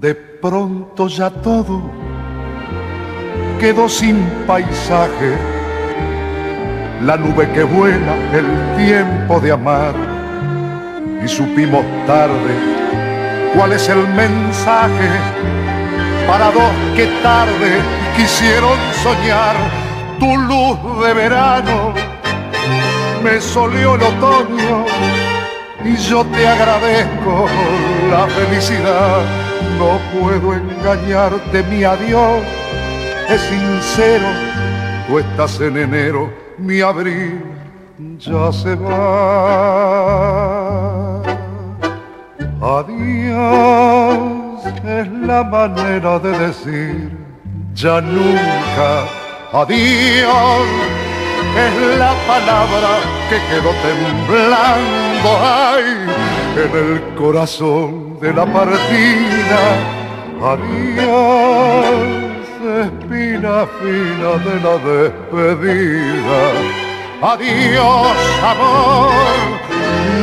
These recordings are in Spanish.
De pronto ya todo quedó sin paisaje, la nube que vuela, el tiempo de amar, y supimos tarde cuál es el mensaje para dos que tarde quisieron soñar tu luz de verano. Me solió el otoño y yo te agradezco la felicidad. No puedo engañarte, mi adiós es sincero. Tú estás en enero, mi abril ya se va. Adiós es la manera de decir ya nunca. Adiós es la palabra que quedó temblando ay, en el corazón de la partida. Adiós, espina fina de la despedida. Adiós, amor,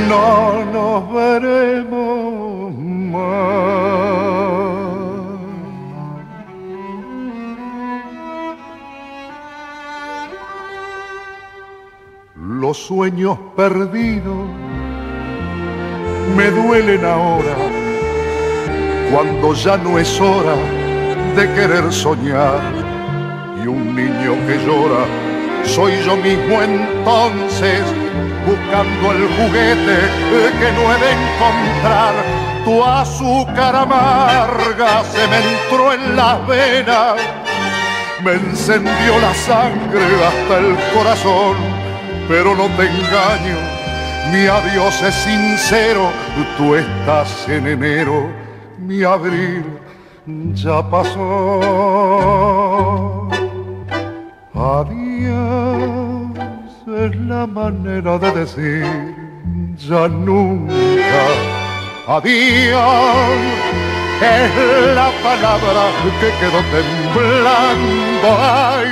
no nos veremos más. Los sueños perdidos me duelen ahora cuando ya no es hora de querer soñar. Y un niño que llora soy yo mismo entonces buscando el juguete que no he de encontrar. Tu azúcar amarga se me entró en las venas me encendió la sangre hasta el corazón pero no te engaño mi adiós es sincero, tú estás en enero, mi abril ya pasó. Adiós es la manera de decir ya nunca. Adiós es la palabra que quedó temblando ay,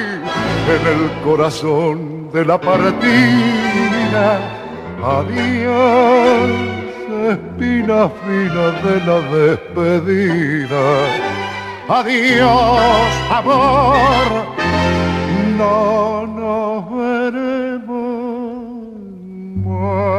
en el corazón de la partida Adiós, espina fina de la despedida. Adiós, amor, no nos veremos más.